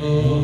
Oh.